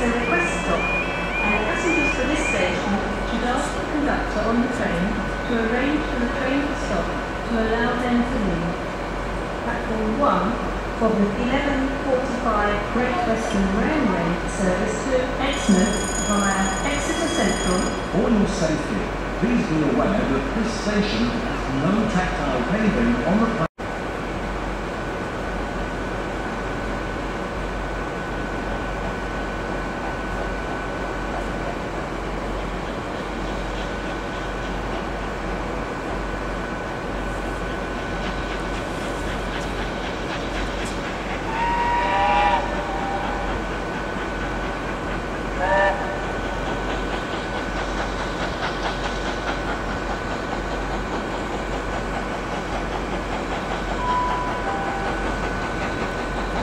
an express stop, and passengers for this station should ask the conductor on the train to arrange for the train to stop to allow them to leave. Platform 1 for the 11.45 Great Western Railway service to Exmouth via Exeter Central For your safety, please be aware that this station has no tactile paving on the platform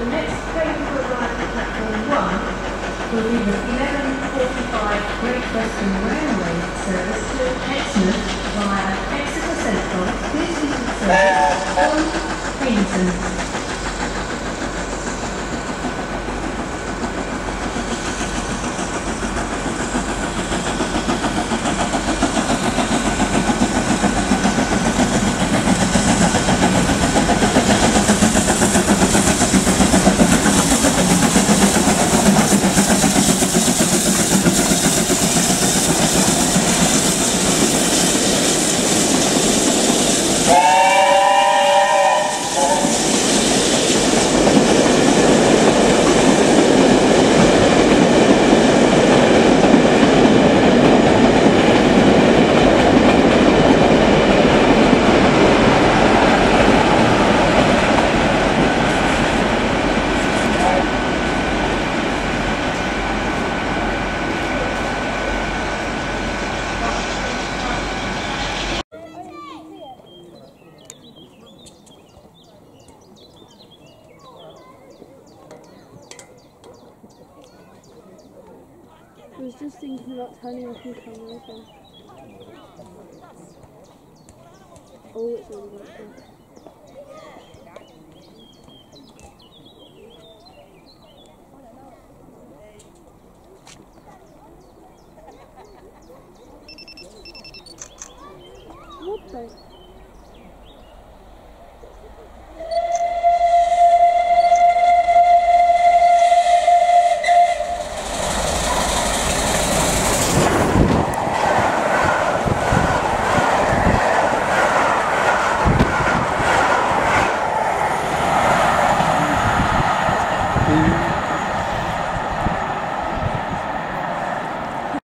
next train to arrive at platform 1 will be the 11.45 Great Railway service to Exmouth via Exeter Central, Disney Service, on Queenston. I was just thinking about turning off your camera well. Oh, it's already working. What the?